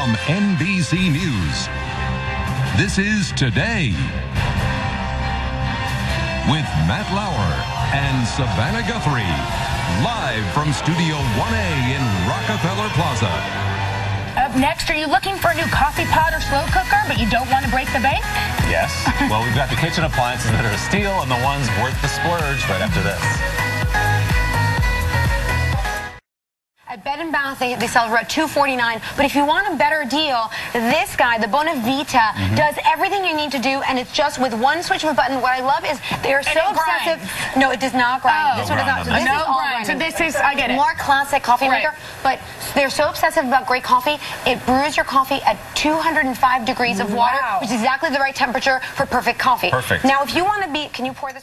from NBC News. This is Today with Matt Lauer and Savannah Guthrie. Live from Studio 1A in Rockefeller Plaza. Up next, are you looking for a new coffee pot or slow cooker, but you don't want to break the bank? Yes. Well, we've got the kitchen appliances that are steal and the ones worth the splurge right after this. At Bed and Bath, they, they sell for 249. But if you want a better deal, this guy, the Bonavita, Mm-hmm. does everything you need to do, and it's just with one switch of a button. What I love is they are so it obsessive. grinds. No, it does not grind. Oh. this No one does not. grind So this that. is No all grind. So this is- I get it. More classic coffee Right. maker, but they're so obsessive about great coffee. It brews your coffee at 205 degrees of water, Wow. which is exactly the right temperature for perfect coffee. Perfect. Now, if you want to be, can you pour this?